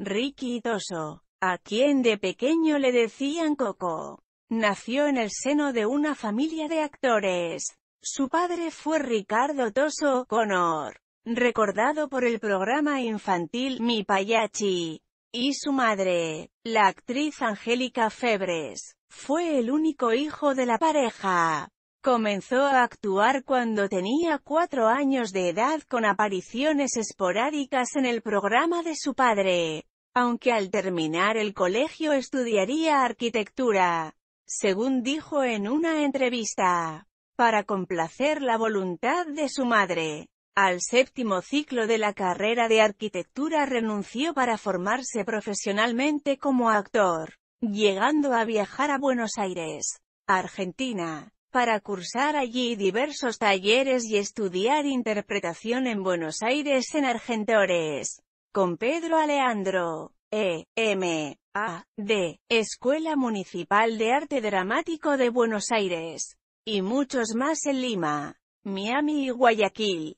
Ricky Toso, a quien de pequeño le decían Coco. Nació en el seno de una familia de actores. Su padre fue Ricardo Toso O'Connor, recordado por el programa infantil Mi Payachi, y su madre, la actriz Angélica Febres, fue el único hijo de la pareja. Comenzó a actuar cuando tenía cuatro años de edad con apariciones esporádicas en el programa de su padre, aunque al terminar el colegio estudiaría arquitectura, según dijo en una entrevista, para complacer la voluntad de su madre. Al séptimo ciclo de la carrera de arquitectura renunció para formarse profesionalmente como actor, llegando a viajar a Buenos Aires, Argentina, para cursar allí diversos talleres y estudiar interpretación en Buenos Aires en Argentores, con Pedro Alejandro, E. M. A. Escuela Municipal de Arte Dramático de Buenos Aires, y muchos más en Lima, Miami y Guayaquil.